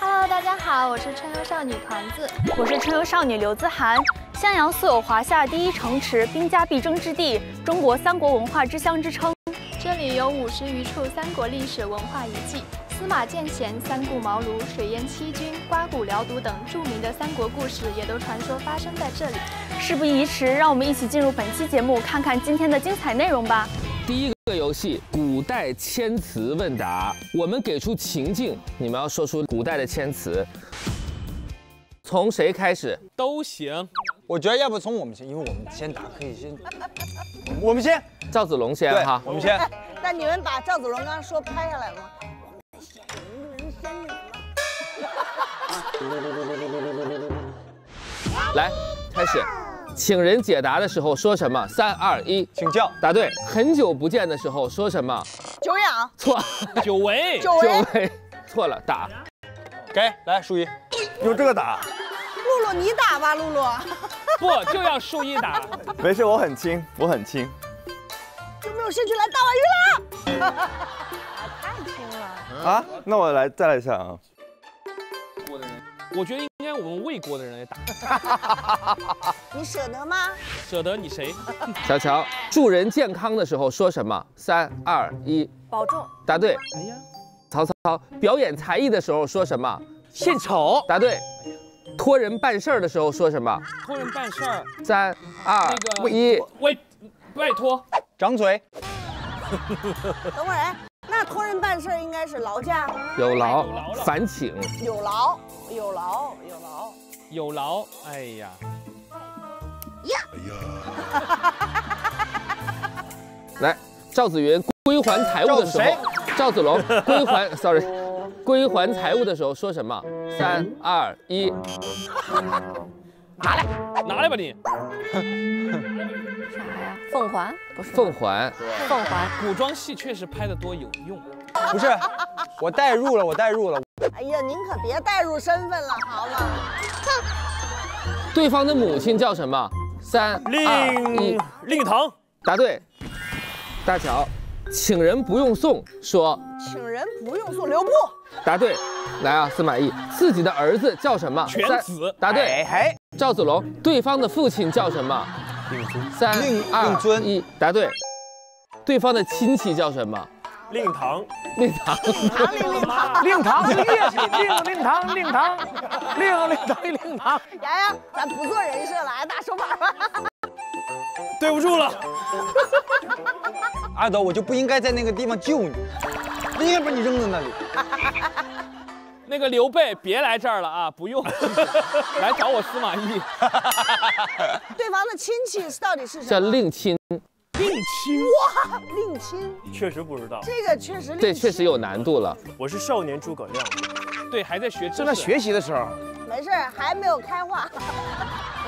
Hello，大家好，我是春游少女团子。我是春游少女刘姿涵。襄阳素有“华夏第一城池，兵家必争之地，中国三国文化之乡”之称。这里有五十余处三国历史文化遗迹，司马剑贤、三顾茅庐、水淹七军、刮骨疗毒等著名的三国故事也都传说发生在这里。事不宜迟，让我们一起进入本期节目，看看今天的精彩内容吧。第一个游戏古代千词问答，我们给出情境，你们要说出古代的千词。从谁开始？都行。我觉得要不从我们先，因为我们先打可以先。我们先，赵子龙先哈，我们先。那你们把赵子龙刚刚说拍下来了吗？我们先一个人先那什么。来，开始。请人解答的时候说什么？三二一，请教。答对。很久不见的时候说什么？久仰。错。久违。久违。错了，打。给，来数一。用这个打。露露，你打吧，露露。不，就要输一打。没事，我很轻，我很轻。有没有兴趣来大碗鱼了？太轻了。啊，那我来再来一下啊。我觉得应该我们魏国的人来打。你舍得吗？舍得，你谁？小乔，助人健康的时候说什么？三二一，保重。答对。哎呀，曹操表演才艺的时候说什么？献丑。答对。托人办事儿的时候说什么？托人办事儿。三二一，喂，拜托。掌嘴。等会儿，那托人办事儿应该是劳驾。有劳，烦请。有劳，有劳，有劳，有劳。哎呀。呀。哎呀。来，赵子云归还财物的时候，赵子龙归还，sorry，归还财物的时候说什么？三二一，拿来，拿来吧你。啥呀？凤还？不是凤还。凤还。古装戏确实拍的多有用。不是，我代入了，我代入了。哎呀，您可别代入身份了，好吗？对方的母亲叫什么？三二一，令堂。答对。大乔，请人不用送，说。请人不用送，留步。答对。来啊，司马懿，自己的儿子叫什么？犬子。答对。赵子龙，对方的父亲叫什么？令尊。三令二一，答对。对方的亲戚叫什么？令堂。令堂。令堂。令堂是乐器。令令堂令堂令令堂令堂。洋洋，咱不做人设了，来打手板吧。对不住了。阿斗，我就不应该在那个地方救你，应该把你扔在那里。那个刘备，别来这儿了啊，不用，来找我司马懿。对方的亲戚到底是什么？叫令亲。令亲哇，令亲，确实不知道。这个确实，这确实有难度了。我是少年诸葛亮，对，还在学，正在学习的时候。没事，还没有开化。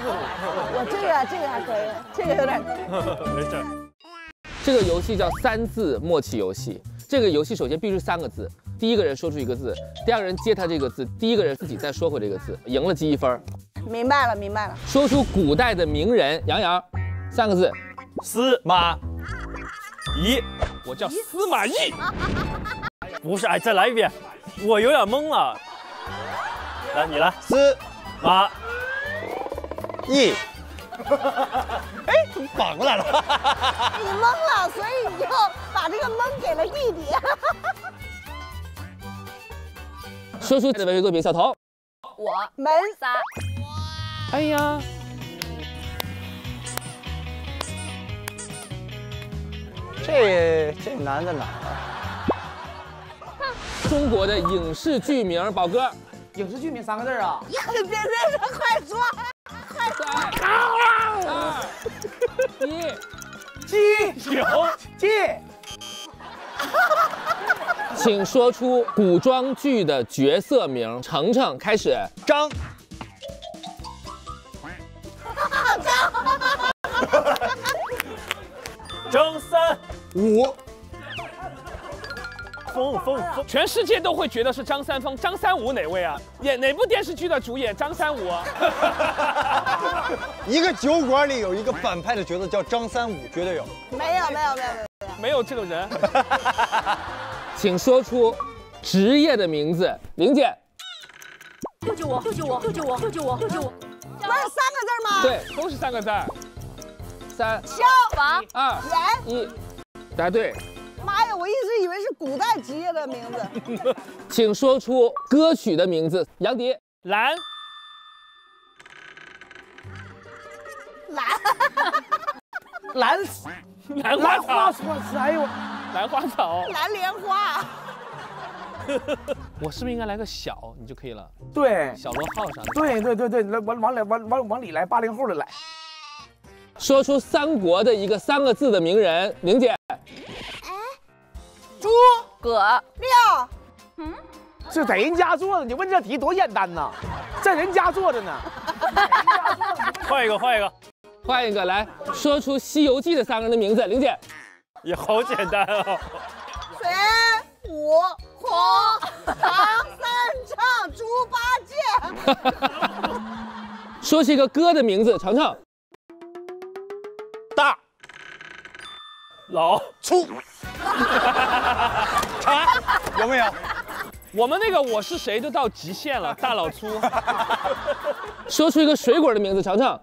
我这个这个还可以，这个有点。没事。这个游戏叫三字默契游戏。这个游戏首先必须三个字，第一个人说出一个字，第二个人接他这个字，第一个人自己再说回这个字，赢了积一分。明白了，明白了。说出古代的名人，杨洋，三个字，司马懿，我叫司马懿。不是，哎，再来一遍，我有点懵了。来，你来，司马懿。哎，怎么反过来了？你懵了，所以你就把这个懵给了弟弟。说出的文学作品，小童。我门仨。哎呀，这这难在哪儿啊？中国的影视剧名，宝哥。影视剧名三个字啊？别别别，快说！快说！二一，鸡有鸡。请说出古装剧的角色名。程程开始。张。张三五。风风风，全世界都会觉得是张三丰。张三五哪位啊？演哪部电视剧的主演张三五啊？一个酒馆里有一个反派的角色叫张三五，绝对有。没有没有没有没有。没有这个人。请说出职业的名字，玲姐。救救我！救救我！救救我！救救我！救救我！不是三个字吗？对，都是三个字。三、消防、二、一，答对。妈呀，我一直以为是古代职业的名字。请说出歌曲的名字，杨迪。蓝。蓝。蓝。兰花草。哎呦，兰花草。蓝莲花。我是不是应该来个小，你就可以了？对，小罗号啥的。对对对对，来往往来往往往里来，八零后的来。说出三国的一个三个字的名人，玲姐。哎，诸葛亮。嗯，这在人家坐着，你问这题多简单呐，在人家坐着呢。换一个，换一个，换一个，来说出《西游记》的三个人的名字，玲姐。也好简单啊。孙悟空、唐三藏、猪八戒。说是一个歌的名字，尝尝。大、老、粗，长，有没有？我们那个我是谁都到极限了，大老粗。说出一个水果的名字，尝尝。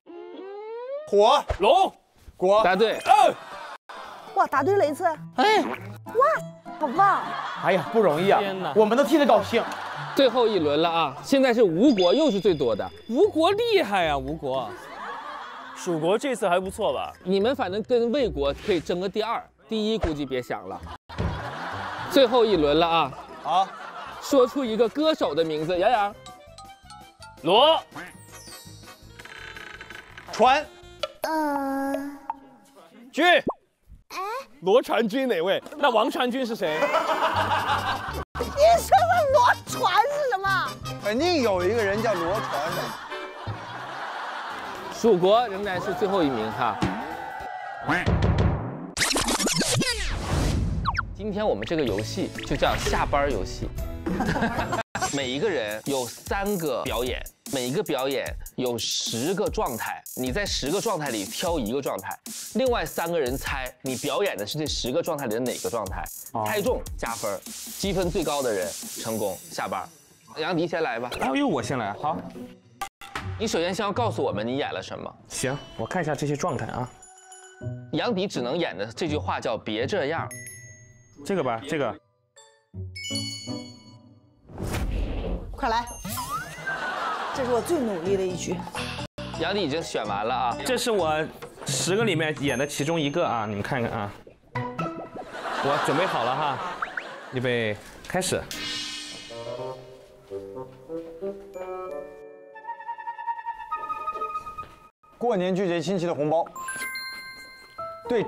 火、龙、果，答对。哇，答对了一次。哎，哇，好棒！哎呀，不容易啊！天哪，我们都替他高兴。最后一轮了啊！现在是吴国又是最多的。吴国厉害呀，吴国。蜀国这次还不错吧？你们反正跟魏国可以争个第二，第一估计别想了。最后一轮了啊！好，说出一个歌手的名字，杨洋。罗。传。嗯。军。哎。罗传君哪位？那王传君是谁？你说的罗传是什么？肯定有一个人叫罗传的。蜀国仍然是最后一名哈。今天我们这个游戏就叫下班游戏。每一个人有三个表演，每一个表演有十个状态，你在十个状态里挑一个状态，另外三个人猜你表演的是这十个状态里的哪个状态，猜中加分，积分最高的人成功下班。杨迪先来吧。哎呦我先来，好。你首先先要告诉我们你演了什么。行，我看一下这些状态啊。杨迪只能演的这句话叫“别这样”，这个吧，这个。快来，这是我最努力的一局。杨迪已经选完了啊，这是我十个里面演的其中一个啊，你们看看啊。我准备好了哈，预备开始。过年拒绝亲戚的红包，对，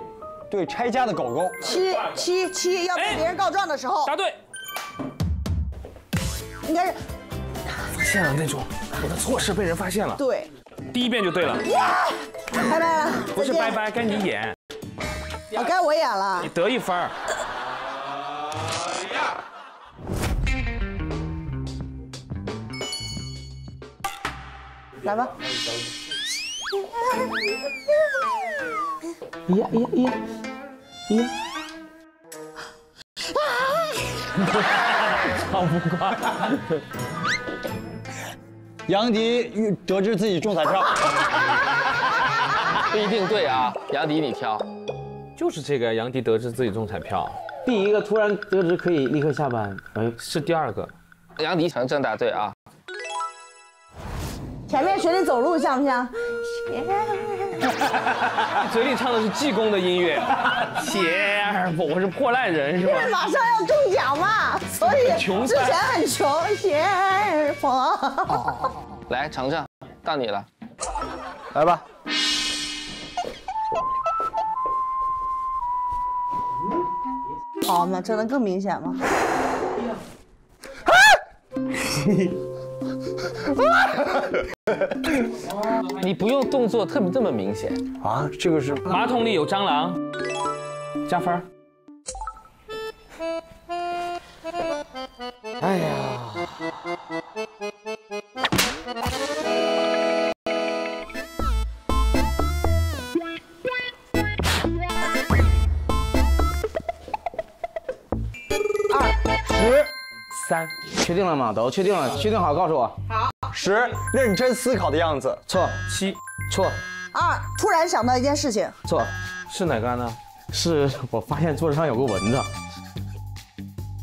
对拆家的狗狗。七七七，要被别人告状的时候。答对。应该是。发现了那种，我的错事被人发现了。对。第一遍就对了。拜拜了。不是拜拜，该你演。啊，该我演了。你得一分。来吧。哎呀哎呀哎呀！哎呀！超不快。杨迪得知自己中彩票，不一定对啊。杨迪，你挑。就是这个，杨迪得知自己中彩票。第一个突然得知可以立刻下班，哎，是第二个。杨迪成正答对啊。前面学你走路像不像？嘴里唱的是济公的音乐，鞋儿我是破烂人是吧？因为马上要中奖嘛，所以之前很穷，鞋儿破。来，尝尝，到你了，来吧。好嘛，这能更明显吗？你不用动作特别这么明显。啊这个是马桶里有蟑螂。加分儿。哎呀。二十三。确定了吗？都确定了，确定好告诉我。好。十，认真思考的样子。错七，错二，突然想到一件事情，错，是哪个呢？是我发现桌子上有个蚊子，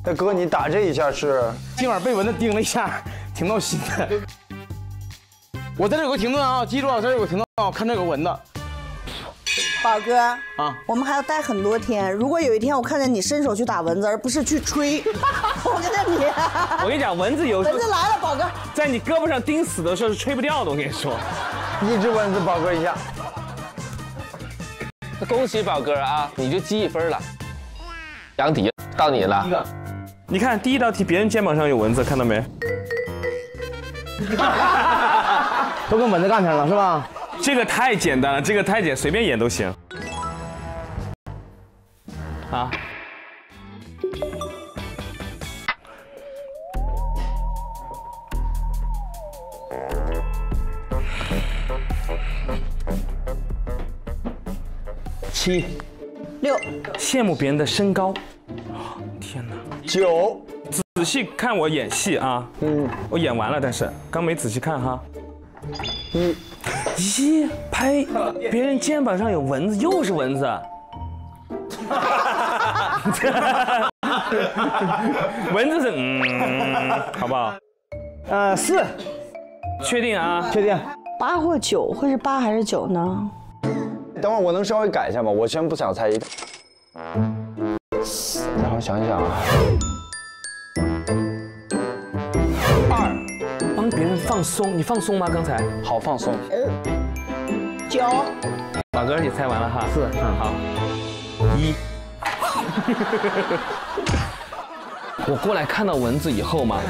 大哥，你打这一下是？今晚被蚊子叮了一下，挺闹心的。我在这有个停顿啊，记住啊，这有个停顿啊，看这有个蚊子宝哥，啊。我们还要待很多天。如果有一天我看见你伸手去打蚊子，而不是去吹，我跟着你，我跟你讲，蚊子有时候蚊子来了，宝哥，在你胳膊上叮死的时候是吹不掉的。我跟你说，一只蚊子，宝哥一下。那恭喜宝哥啊，你就积一分了。杨迪，到你了。你看第一道题，别人肩膀上有蚊子，看到没？都跟蚊子干上了是吧？这个太简单了，这个太简，随便演都行。啊，七，六，羡慕别人的身高。天哪！九，仔细看我演戏啊，嗯，我演完了，但是刚没仔细看哈。一，咦，拍别人肩膀上有蚊子，又是蚊子。蚊子是嗯，好不好？呃，四，确定啊？确定。八或九，会是八还是九呢？等会儿我能稍微改一下吗？我先不想猜一。然后想一想啊，别人放松，你放松吗？刚才？好放松。九，宝哥，你猜完了哈？四，嗯，好。一。我过来看到蚊子以后嘛，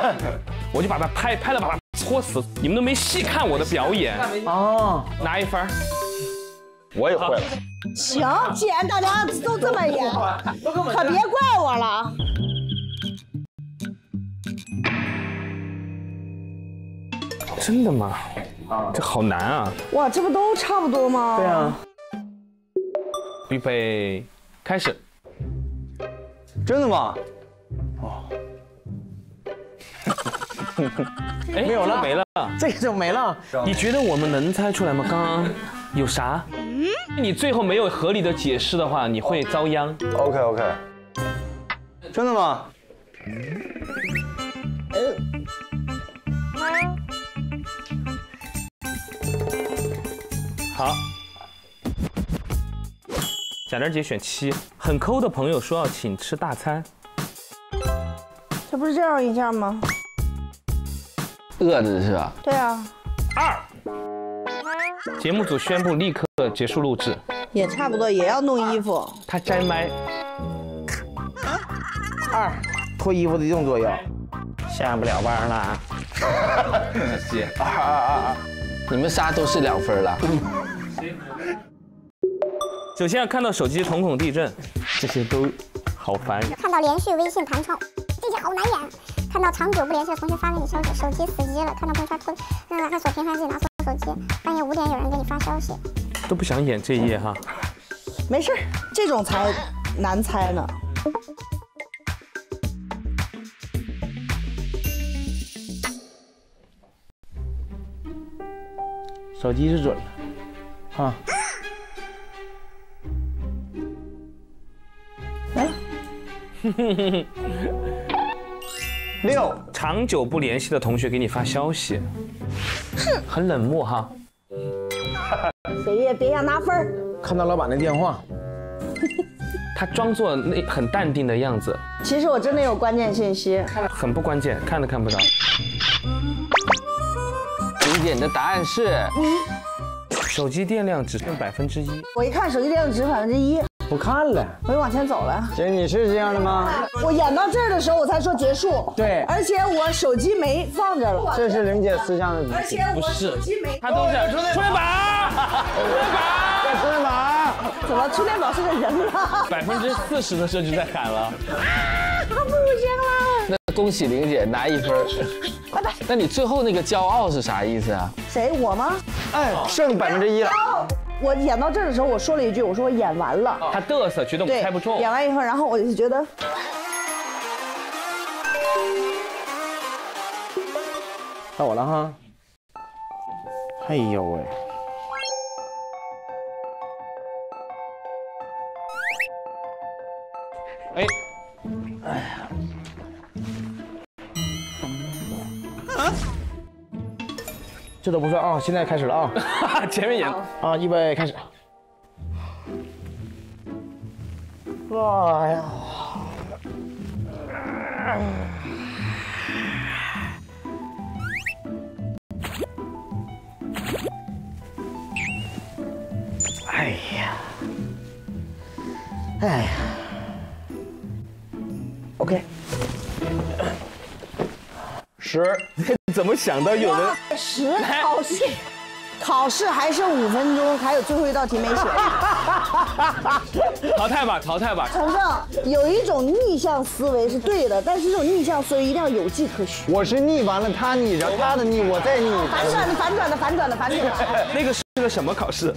我就把它拍拍了，把它戳死。你们都没细看我的表演哦，拿一分。我也会了。行，既然大家都这么演，可别怪我了。真的吗？这好难啊！哇，这不都差不多吗？对啊，预备，开始。真的吗？哎，没有了没了。这个就没了。你觉得我们能猜出来吗？刚刚有啥？你最后没有合理的解释的话，你会遭殃。OK OK。真的吗？好。贾玲姐选七，很抠的朋友说要请吃大餐。这不是这样一下吗？饿的是吧？对啊，二。节目组宣布立刻结束录制。也差不多，也要弄衣服。他摘麦。二，脱衣服的动作要。下不了班了。谢谢。二二二二，你们仨都是两分了。首先要看到手机瞳孔地震，这些都好烦。看到连续微信弹窗，这些好难演。看到长久不联系的同学发给你消息，手机死机了。看到朋友圈突，嗯，看锁屏，发现自己拿错手机。半夜五点有人给你发消息，都不想演这一页哈。没事，这种才难猜呢。手机是准了，啊，六，长久不联系的同学给你发消息，哼很冷漠哈。谁也别想拿分儿。看到老板的电话，他装作那很淡定的样子，其实我真的有关键信息。很不关键，看都看不到。玲姐，你的答案是手机电量只剩百分之一。我一看手机电量只剩百分之一，不看了。我就往前走了。姐，你是这样的吗？我演到这儿的时候，我才说结束。对而且我手机没放这了。这是玲姐私下的而且我手机没。他都是充电宝，充电宝。在春晚。怎么充电宝是个人了？百分之四十的时候就在喊了。啊不行了。那恭喜玲姐拿一分。拜拜。那你最后那个骄傲是啥意思啊？谁我吗？哎，剩百分之一了。我演到这儿的时候，我说了一句，我说我演完了。他嘚瑟，觉得我对，猜不中。演完以后，然后我就觉得到我了哈。哎呦喂！哎，哎呀！这都不算啊，现在开始了啊！前面演啊，预备开始。哎呀！哎呀！哎呀！OK，十，怎么想到有人？十考试，考试还剩五分钟，还有最后一道题没写。淘汰吧，淘汰吧。程程，有一种逆向思维是对的，但是这种逆向思维一定要有迹可循。我是逆完了他逆，然后他的逆，我再逆。反转的，反转的，反转的，反转的。那个是个什么考试？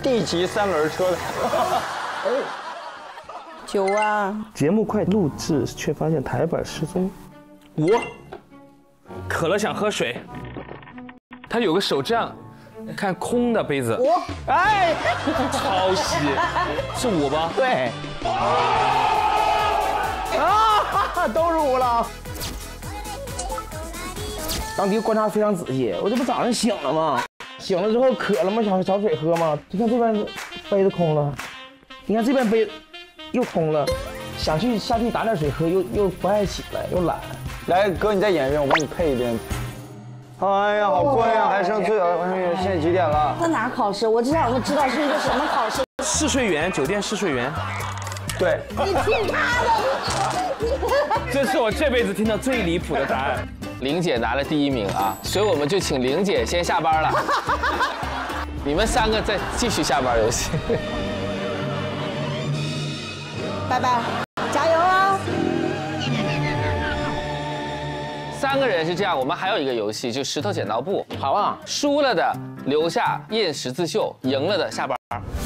地级三轮车的。九啊！节目快录制，却发现台本失踪。五，渴了想喝水。他有个手这样，看空的杯子。五，哎，抄袭，是五吧？对。啊，都是五了。当迪观察非常仔细，我这不早上醒了吗？醒了之后渴了吗？想找水喝吗？你看这边杯子空了，你看这边杯又空了，想去下去打点水喝，又又不爱起来，又懒。来，哥，你再演一遍，我帮你配一遍。哎呀，好困呀，还剩最后，现在几点了？在哪考试？我只想我知道是一个什么考试。试睡员，酒店试睡员。对。你听他的。这是我这辈子听到最离谱的答案。玲姐拿了第一名啊，所以我们就请玲姐先下班了。你们三个再继续下班游戏。拜拜，三个人是这样，我们还有一个游戏，就石头剪刀布。好啊，输了的留下印十字绣，赢了的下班。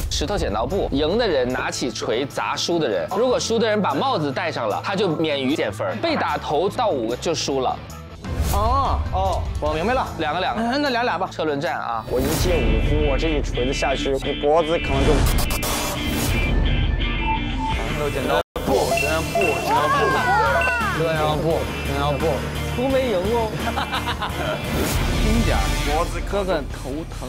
石头剪刀布，赢的人拿起锤砸输的人。如果输的人把帽子戴上了，他就免于减分。被打头到五个就输了。哦哦，我明白了，两个两个，那俩俩吧。车轮战啊！我一介武夫，我这一锤子下去，你脖子可能就。石头剪刀布，剪刀布，剪刀布，剪刀布，剪刀布，都没赢哦。轻点，脖子哥哥头疼。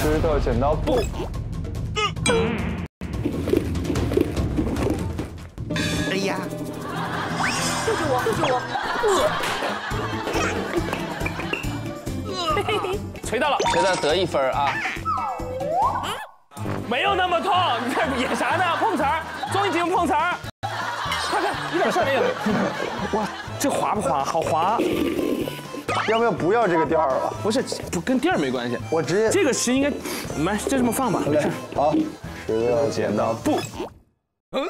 石头剪刀布。哎呀！救救我！救救我！锤到了，锤到得一分啊！没有那么痛，你在演啥呢？碰瓷儿，综艺节目碰瓷儿，点事儿没有。哇，这滑不滑？好滑。要不要不要这个垫儿了？不是，不跟垫儿没关系。我直接这个是应该，来就这么放吧。没事。好，石头剪刀布。嗯。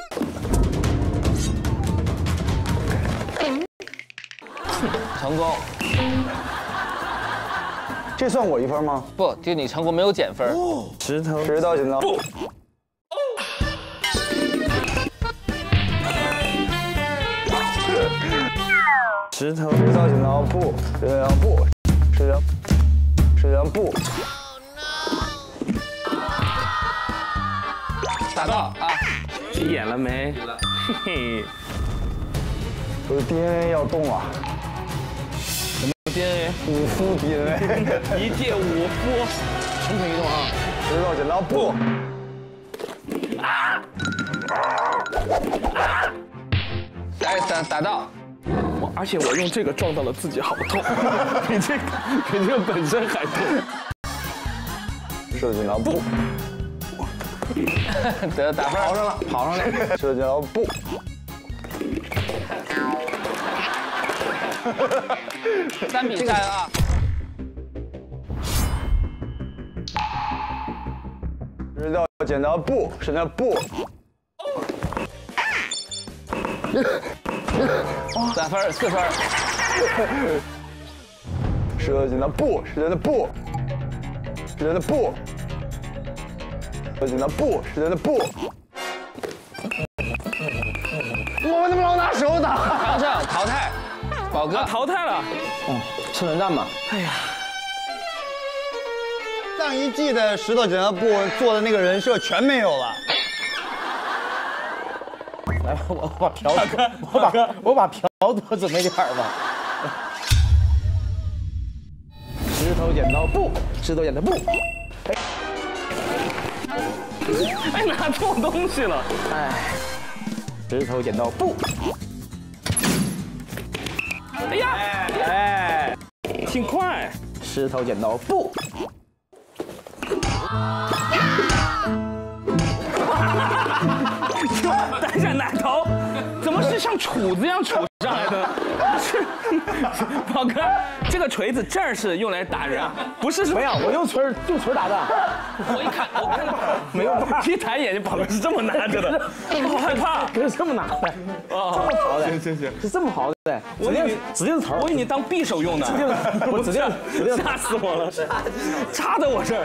成功。这算我一分吗？不，就你成功没有减分。石头石头剪刀布。石头石头剪刀布，剪刀布，石头石头布。打到啊！演了没？嘿嘿。我的 DNA 要动了。什么 DNA？武夫 DNA。一介武夫。重新移动啊！石头剪刀布。来，打打到。而且我用这个撞到了自己，好痛，比这个比这个本身还痛。石头剪刀布。得打分，跑上了，跑上了。石头剪刀布。三比三啊！石头剪刀布，石头布。三分，四分。石头剪刀布，石头剪刀布，石头剪刀布，石头剪刀布。我怎么老拿手打？场上淘汰，宝哥淘汰了。嗯，车轮战嘛。哎呀，上一季的石头剪刀布做的那个人设全没有了。我把瓢多，我把我把瓢多准备点儿吧。石头剪刀布，石头剪刀布。哎，拿错东西了。哎，石头剪刀布。哎呀，哎，挺快。石头剪刀布。等像杵子一样杵上来的？是，宝哥，这个锤子这儿是用来打人，不是没有，我用锤儿用锤儿打的。我一看，我看到没有，一抬眼睛宝哥是这么拿着的，好害怕，不是这么拿的，哦，这么刨的，行行行，是这么刨的，指定指定是头儿，我以为你当匕首用的，指定 我指定指定。吓死我了，插在我这儿。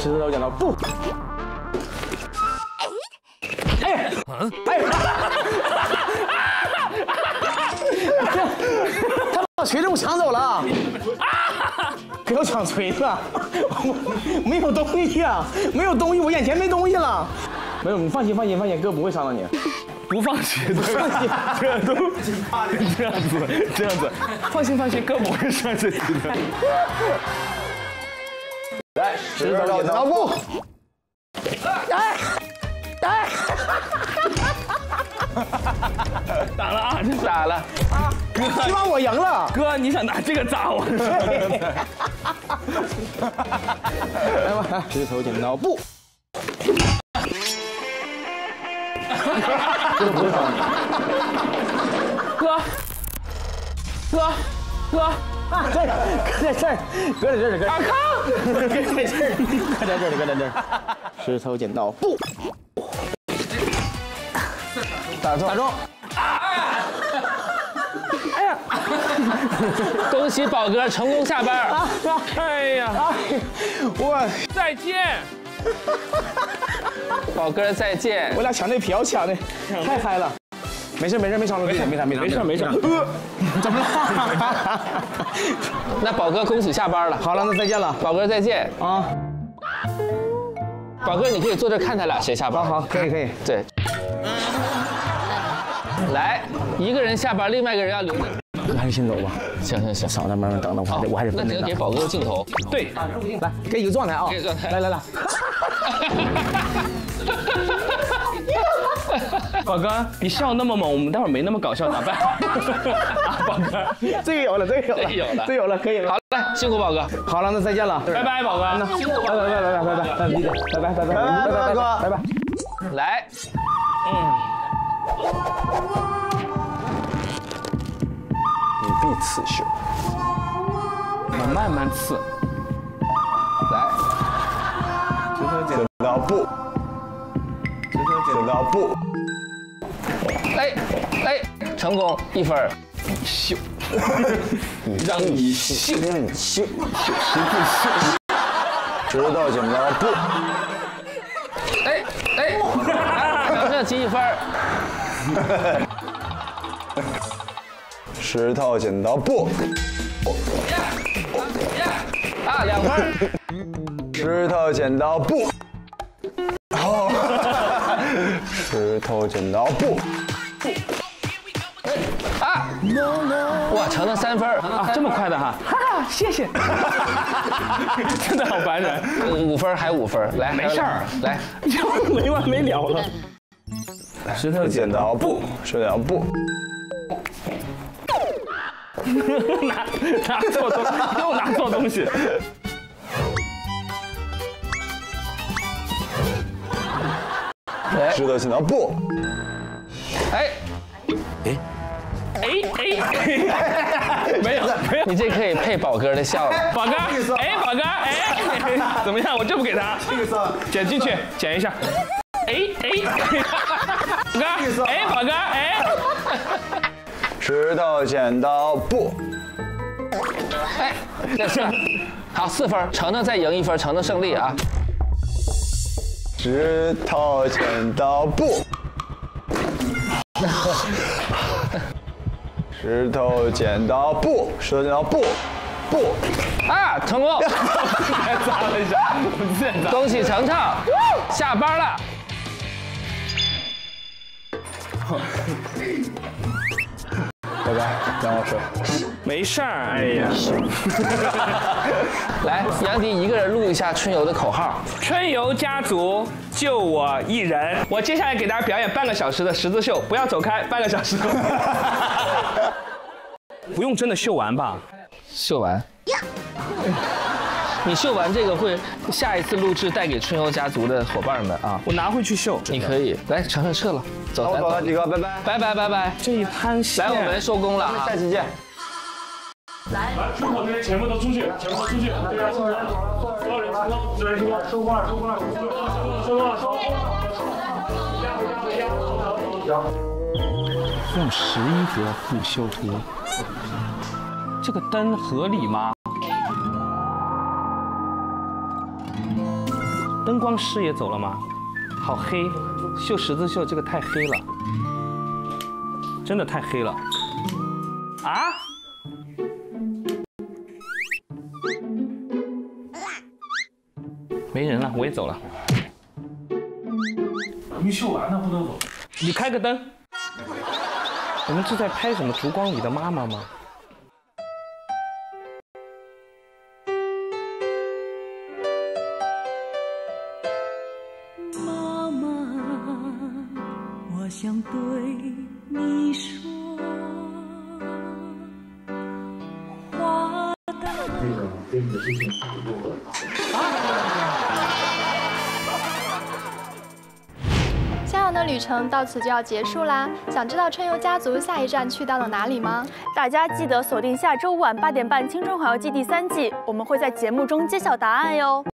石头剪刀布。哎，哎，他把锤子我抢走了，给我抢锤子，没有东西啊，没有东西，我眼前没东西了。没有，你放心放心放心，哥不会伤到你。不放心，不放心，这都这样子，这样子，放心放心，哥不会摔这题的。来，石头剪刀布。哎，哎，打了啊，这打了。哥，希望我赢了。哥，你想拿这个砸我？来吧，石头剪刀布。哥，哥，哥，啊，这儿，搁在这儿，搁在这儿，搁阿康，搁在这儿，搁在这儿，搁在这儿。石头剪刀布。打中，打中。哎呀！恭喜宝哥成功下班。啊！哎呀！我再见。宝哥再见。我俩抢那票抢的太嗨了。没事没事，没伤着自己，没啥没啥没事没事。呃，怎么了？那宝哥恭喜下班了。好了，那再见了，宝哥再见啊。宝哥，你可以坐这看他俩谁下班。好，可以可以。对。来，一个人下班，另外一个人要留着。还是先走吧。行行行，嫂子慢慢等等，我还得我还是那你要给宝哥镜头。对，来给一个状态啊。给个状态。来来来。宝哥，你笑那么猛，我们待会儿没那么搞笑咋办？啊，宝哥，这个有了，这个有了，这有了，这有了，可以了。好，来，辛苦宝哥。好了，那再见了，拜拜，宝哥。那拜拜拜拜拜拜拜拜拜拜拜拜拜拜拜拜拜拜。来，嗯。你必刺绣。我慢慢刺。来，石头剪刀布。石头剪刀布。哎哎，成功一分。秀，让你秀，让你秀，秀石头秀。石头剪刀布。哎哎，两胜积一分。石头剪刀布。啊，两分。石头剪刀布。好。石头剪刀布。啊！哇，成了三分啊！这么快的哈？哈哈，谢谢。真的好烦人。五分还五分，来，没事儿，来，没完没了了。石头剪刀布，石头剪刀布。拿拿错东，又拿错东西。石头剪刀布。哎，哎，哎哎，没有没有，你这可以配宝哥的笑了。宝哥，哎，宝哥，哎，怎么样？我就不给他。这个算剪进去，剪一下。哎哎，宝哥，哎，宝哥，哎。石头剪刀布。哎，这是好四分，程程再赢一分，程程胜利啊。石头剪刀布。石头剪刀布，石头剪刀布，布，啊，成功！还砸了一下。恭喜程程，下班了。拜拜，杨老师。没事儿，哎呀，来，杨迪一个人录一下春游的口号。春游家族就我一人。我接下来给大家表演半个小时的十字绣，不要走开，半个小时。不用真的绣完吧？绣完。你绣完这个会下一次录制带给春游家族的伙伴们啊！我拿回去绣。你可以来，程程撤了，走，我走了，几哥，拜拜，拜拜拜拜。这一摊线，来，我们收工了啊！下期见。来，出口的人全部都出去，全部都出去。对啊，所有人，所有人清空，所有人清空，收工了，收工了，收工了，收工了，收工了。用十一格复修图，这个灯合理吗？灯光师也走了吗？好黑，绣十字绣这个太黑了，真的太黑了。啊？没人了，我也走了。没绣完呢，不能走。你开个灯。我们是在拍什么？烛光里的妈妈吗？程到此就要结束啦。想知道春游家族下一站去到了哪里吗？大家记得锁定下周五晚八点半《青春环游记》第三季，我们会在节目中揭晓答案哟。